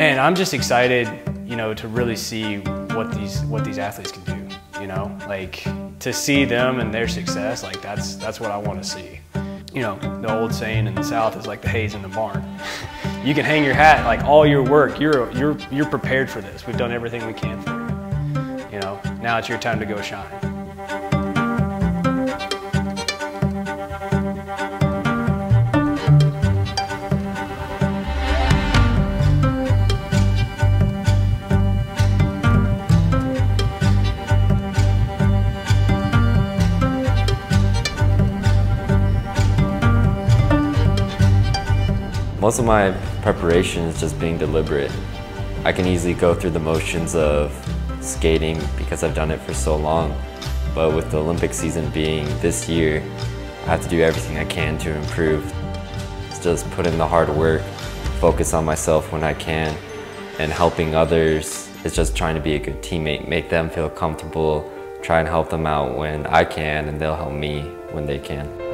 Man, I'm just excited, you know, to really see what these what these athletes can do. You know, like to see them and their success, like that's that's what I want to see. You know, the old saying in the South is like the hay's in the barn. you can hang your hat, like all your work, you're you're you're prepared for this. We've done everything we can for you. You know, now it's your time to go shine. Most of my preparation is just being deliberate. I can easily go through the motions of skating because I've done it for so long. But with the Olympic season being this year, I have to do everything I can to improve. It's just put in the hard work, focus on myself when I can, and helping others is just trying to be a good teammate, make them feel comfortable, try and help them out when I can, and they'll help me when they can.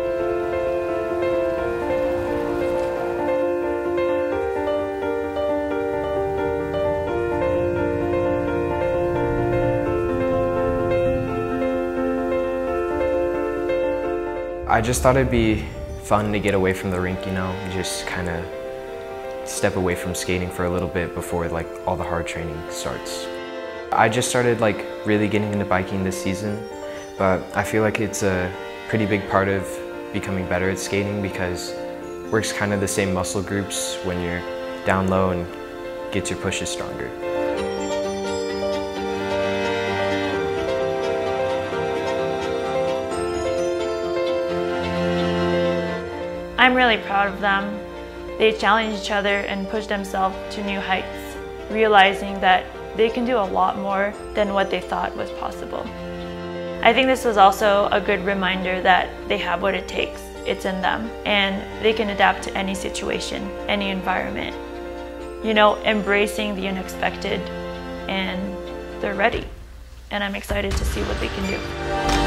I just thought it'd be fun to get away from the rink, you know, just kind of step away from skating for a little bit before like all the hard training starts. I just started like really getting into biking this season, but I feel like it's a pretty big part of becoming better at skating because it works kind of the same muscle groups when you're down low and gets your pushes stronger. I'm really proud of them. They challenge each other and push themselves to new heights, realizing that they can do a lot more than what they thought was possible. I think this was also a good reminder that they have what it takes. It's in them, and they can adapt to any situation, any environment. You know, embracing the unexpected, and they're ready. And I'm excited to see what they can do.